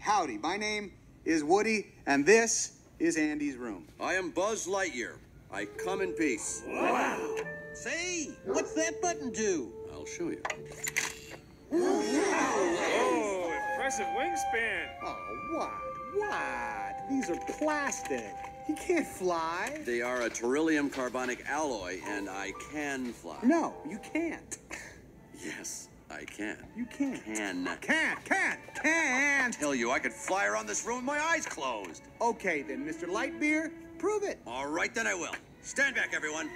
Howdy, my name is Woody, and this is Andy's room. I am Buzz Lightyear. I come in peace. Wow! Say, what's that button do? I'll show you. Oh, impressive wingspan. Oh, what? What? These are plastic. He can't fly. They are a terillium carbonic alloy, and I can fly. No, you can't. Yes, I can. You can't. Can. Can't, can't, can't. Tell you, I could fly around this room with my eyes closed. Okay then, Mr. Lightbeer, prove it. All right, then I will. Stand back, everyone.